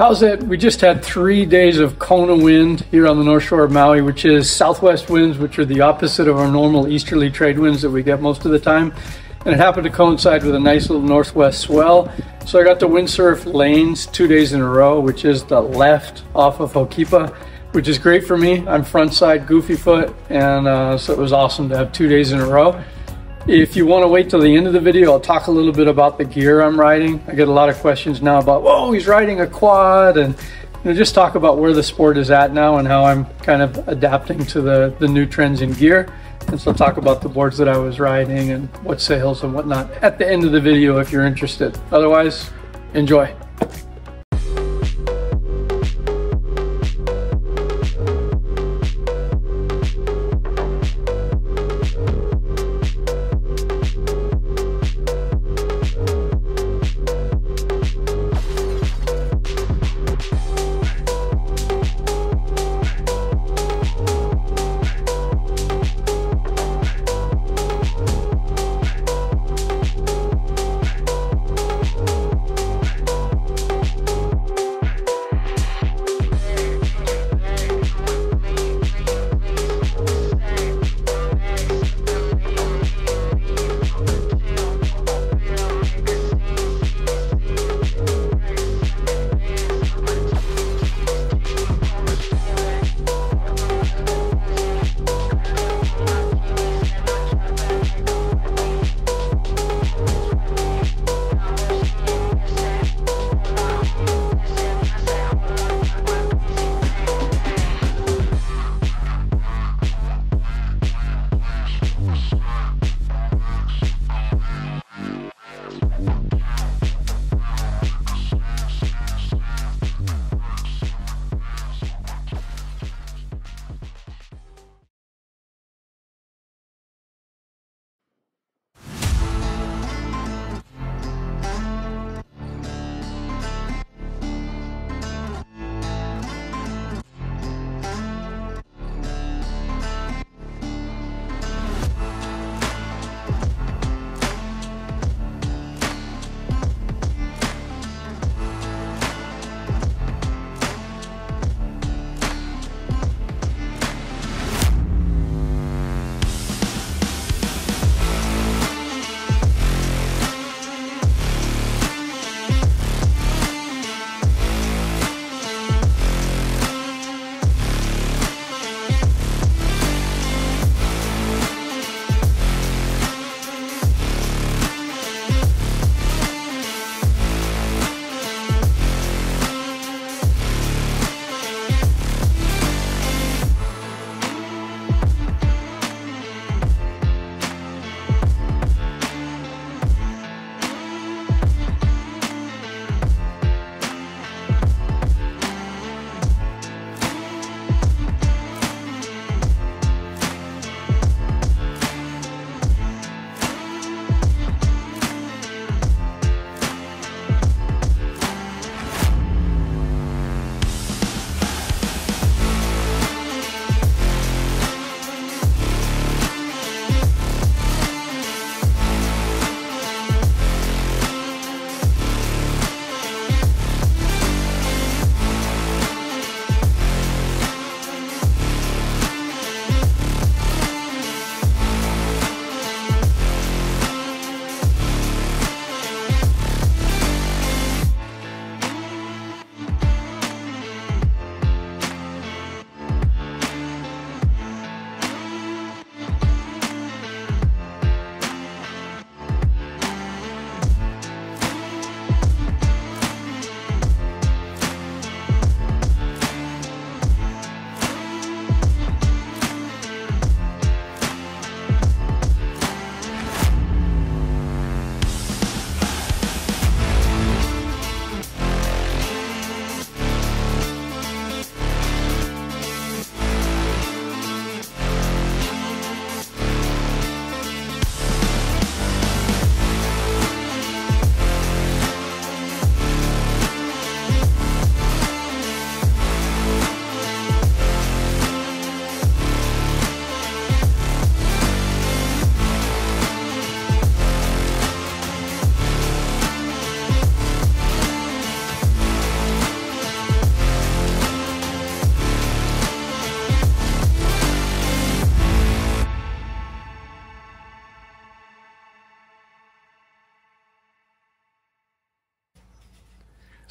How's it? We just had three days of Kona wind here on the north shore of Maui, which is southwest winds, which are the opposite of our normal easterly trade winds that we get most of the time. And it happened to coincide with a nice little northwest swell. So I got to windsurf lanes two days in a row, which is the left off of Ho'okipa, which is great for me. I'm front side goofy foot, and uh, so it was awesome to have two days in a row. If you want to wait till the end of the video, I'll talk a little bit about the gear I'm riding. I get a lot of questions now about, whoa, he's riding a quad, and you know, just talk about where the sport is at now and how I'm kind of adapting to the, the new trends in gear. And so talk about the boards that I was riding and what sails and whatnot at the end of the video if you're interested. Otherwise, enjoy.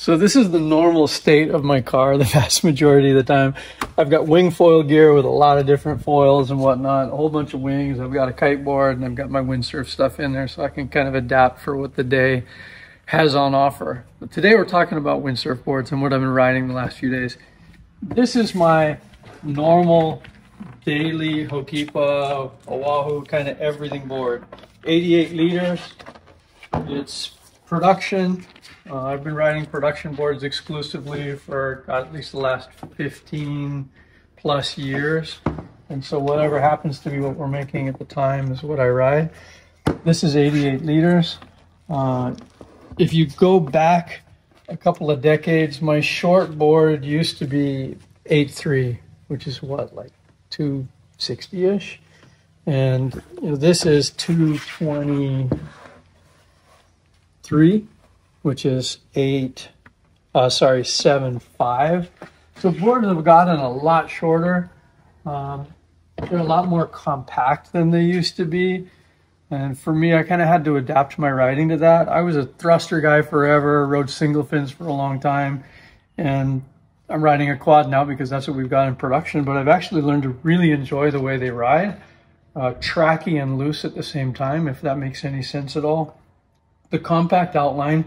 So this is the normal state of my car the vast majority of the time. I've got wing foil gear with a lot of different foils and whatnot, a whole bunch of wings. I've got a kite board and I've got my windsurf stuff in there so I can kind of adapt for what the day has on offer. But today we're talking about windsurf boards and what I've been riding the last few days. This is my normal daily Ho'okipa, Oahu, kind of everything board. 88 liters. It's production. Uh, I've been riding production boards exclusively for at least the last 15 plus years. And so whatever happens to be what we're making at the time is what I ride. This is 88 liters. Uh, if you go back a couple of decades, my short board used to be 8.3, which is what, like 260-ish? And you know, this is 223, which is 8, uh, sorry, 7.5. So boards have gotten a lot shorter. Um, they're a lot more compact than they used to be. And for me, I kind of had to adapt my riding to that. I was a thruster guy forever, rode single fins for a long time, and I'm riding a quad now because that's what we've got in production. But I've actually learned to really enjoy the way they ride, uh, tracky and loose at the same time, if that makes any sense at all. The compact outline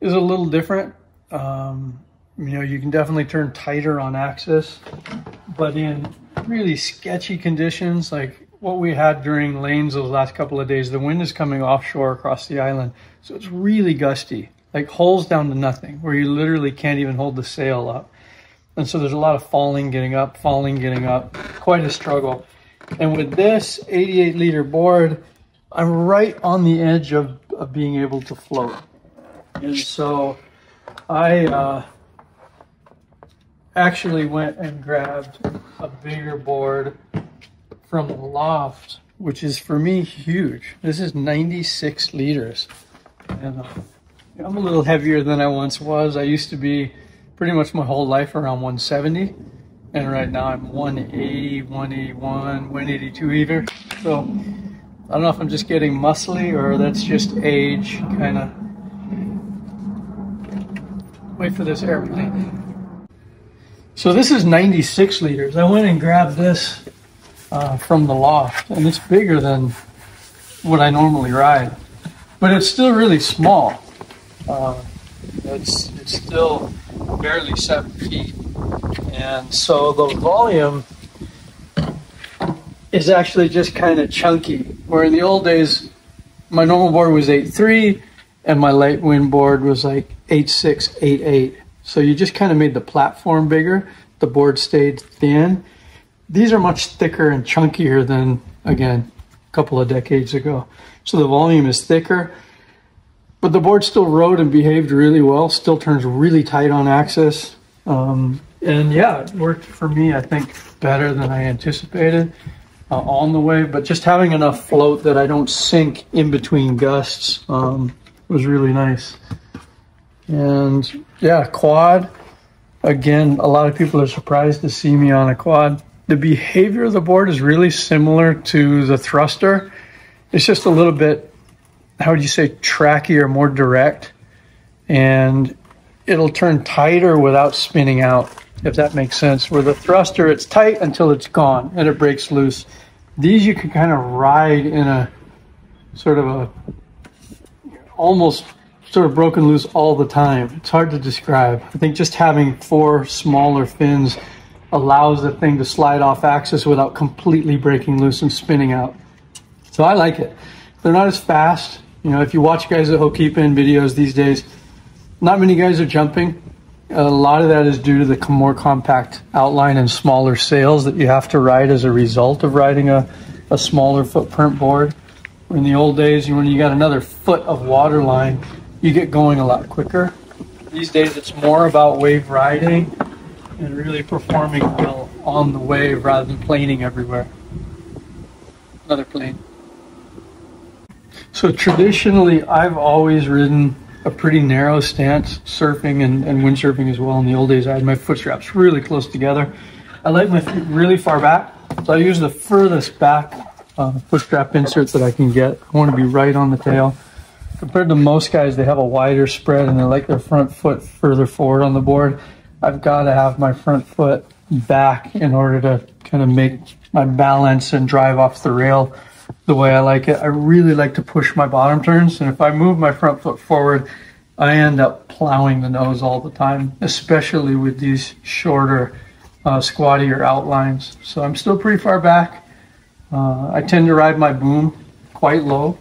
is a little different. Um, you know, you can definitely turn tighter on axis, but in really sketchy conditions, like what we had during lanes those last couple of days, the wind is coming offshore across the island. So it's really gusty, like holes down to nothing, where you literally can't even hold the sail up. And so there's a lot of falling, getting up, falling, getting up, quite a struggle. And with this 88 liter board, I'm right on the edge of, of being able to float. And so I uh, actually went and grabbed a bigger board from the loft, which is for me huge. This is 96 liters. And uh, I'm a little heavier than I once was. I used to be pretty much my whole life around 170. And right now I'm 180, 181, 182 either. So I don't know if I'm just getting muscly or that's just age kind of. Wait for this airplane. So this is 96 liters. I went and grabbed this uh, from the loft, and it's bigger than what I normally ride, but it's still really small. Uh, it's it's still barely seven feet, and so the volume is actually just kind of chunky. Where in the old days, my normal board was eight three, and my light wind board was like eight six, eight eight. So you just kind of made the platform bigger. The board stayed thin, these are much thicker and chunkier than, again, a couple of decades ago. So the volume is thicker, but the board still rode and behaved really well, still turns really tight on axis. Um, and yeah, it worked for me, I think, better than I anticipated uh, on the wave, but just having enough float that I don't sink in between gusts um, was really nice. And yeah, quad. Again, a lot of people are surprised to see me on a quad the behavior of the board is really similar to the thruster. It's just a little bit, how would you say, tracky or more direct. And it'll turn tighter without spinning out, if that makes sense. Where the thruster, it's tight until it's gone and it breaks loose. These you can kind of ride in a sort of a almost sort of broken loose all the time. It's hard to describe. I think just having four smaller fins allows the thing to slide off axis without completely breaking loose and spinning out. So I like it. They're not as fast. You know, if you watch guys at Ho'okipa videos these days, not many guys are jumping. A lot of that is due to the more compact outline and smaller sails that you have to ride as a result of riding a, a smaller footprint board. In the old days, when you got another foot of water line, you get going a lot quicker. These days, it's more about wave riding and really performing well on the wave rather than planing everywhere. Another plane. So traditionally, I've always ridden a pretty narrow stance, surfing and, and windsurfing as well. In the old days, I had my foot straps really close together. I like my feet really far back, so I use the furthest back uh, foot strap insert that I can get. I want to be right on the tail. compared to most guys, they have a wider spread and they like their front foot further forward on the board. I've got to have my front foot back in order to kind of make my balance and drive off the rail the way I like it. I really like to push my bottom turns, and if I move my front foot forward, I end up plowing the nose all the time, especially with these shorter, uh, squattier outlines. So I'm still pretty far back. Uh, I tend to ride my boom quite low,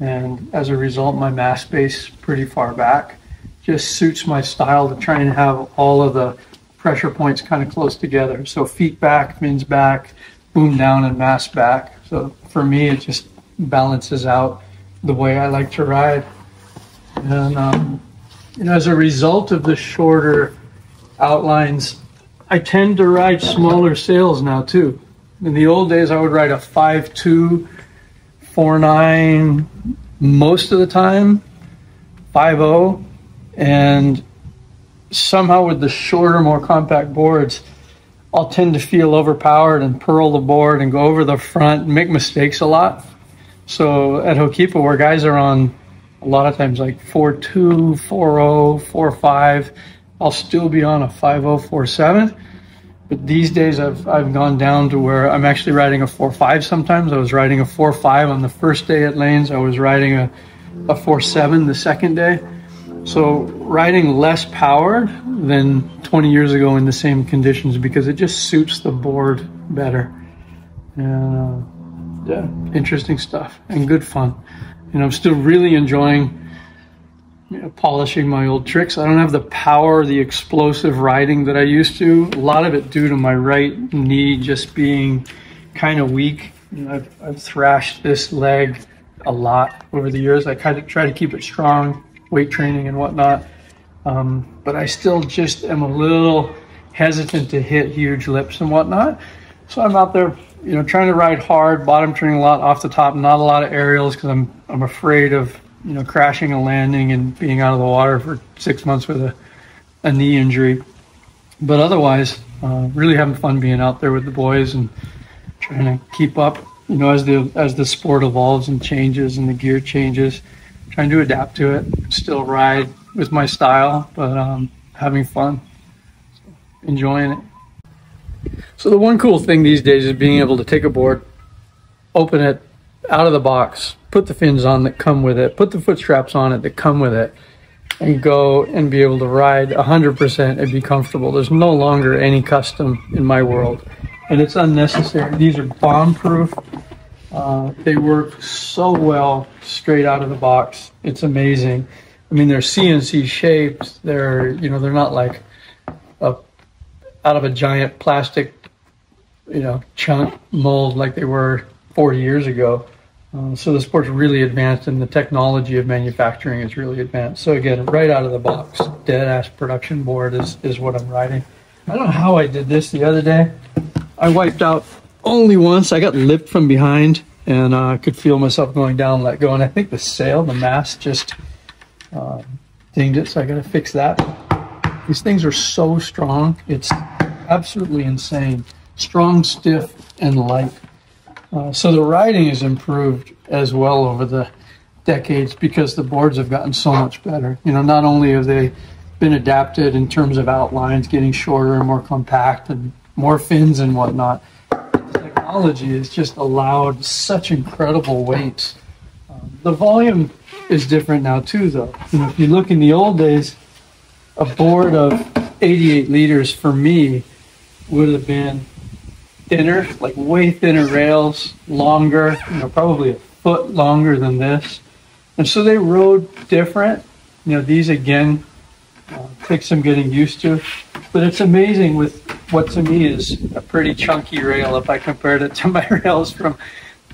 and as a result, my mast base pretty far back. Just suits my style to try and have all of the pressure points kind of close together. So feet back, fins back, boom down, and mast back. So for me, it just balances out the way I like to ride. And um, know, as a result of the shorter outlines, I tend to ride smaller sails now too. In the old days, I would ride a 5.2, 4.9 most of the time, 5.0, and somehow with the shorter, more compact boards, I'll tend to feel overpowered and pearl the board and go over the front and make mistakes a lot. So at Ho'okipa, where guys are on a lot of times like 4.2, 4.0, 4.5, I'll still be on a 5.0, 4.7. But these days I've, I've gone down to where I'm actually riding a 4.5 sometimes. I was riding a 4.5 on the first day at Lanes. I was riding a, a 4.7 the second day. So riding less powered than 20 years ago in the same conditions because it just suits the board better. And uh, yeah, interesting stuff and good fun. And I'm still really enjoying you know, polishing my old tricks. I don't have the power, the explosive riding that I used to. A lot of it due to my right knee just being kind of weak. You know, I've, I've thrashed this leg a lot over the years. I kind of try to keep it strong weight training and whatnot. Um, but I still just am a little hesitant to hit huge lips and whatnot. So I'm out there, you know, trying to ride hard, bottom turning a lot off the top, not a lot of aerials because I'm I'm afraid of you know crashing and landing and being out of the water for six months with a, a knee injury. But otherwise, uh, really having fun being out there with the boys and trying to keep up. You know, as the as the sport evolves and changes and the gear changes trying to adapt to it, still ride with my style, but um, having fun, enjoying it. So the one cool thing these days is being able to take a board, open it out of the box, put the fins on that come with it, put the foot straps on it that come with it, and go and be able to ride 100% and be comfortable. There's no longer any custom in my world, and it's unnecessary. These are bomb proof. Uh, they work so well straight out of the box. It's amazing. I mean, they're CNC shaped. They're you know they're not like a out of a giant plastic you know chunk mold like they were 40 years ago. Uh, so the sport's really advanced, and the technology of manufacturing is really advanced. So again, right out of the box, dead ass production board is is what I'm riding. I don't know how I did this the other day. I wiped out only once. I got lipped from behind and uh, I could feel myself going down, let go. And I think the sail, the mast, just uh, dinged it. So I got to fix that. These things are so strong. It's absolutely insane. Strong, stiff, and light. Uh, so the riding has improved as well over the decades because the boards have gotten so much better. You know, not only have they been adapted in terms of outlines, getting shorter and more compact and more fins and whatnot, technology has just allowed such incredible weights. Um, the volume is different now too, though. You know, if you look in the old days, a board of 88 liters for me would have been thinner, like way thinner rails, longer, you know, probably a foot longer than this. And so they rode different. You know, these again uh, some getting used to. But it's amazing with what to me is a pretty chunky rail if I compared it to my rails from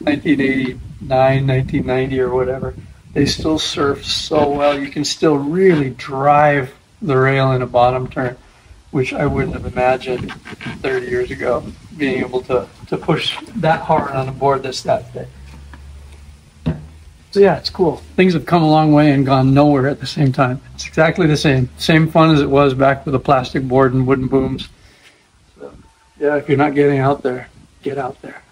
1989, 1990 or whatever. They still surf so well. You can still really drive the rail in a bottom turn, which I wouldn't have imagined 30 years ago, being able to, to push that hard on a board that's that thick. So yeah, it's cool. Things have come a long way and gone nowhere at the same time. It's exactly the same. Same fun as it was back with a plastic board and wooden booms. So yeah, if you're not getting out there, get out there.